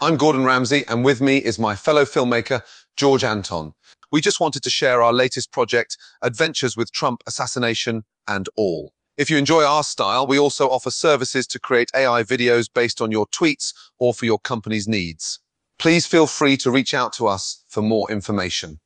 I'm Gordon Ramsay, and with me is my fellow filmmaker, George Anton. We just wanted to share our latest project, Adventures with Trump Assassination and All. If you enjoy our style, we also offer services to create AI videos based on your tweets or for your company's needs. Please feel free to reach out to us for more information.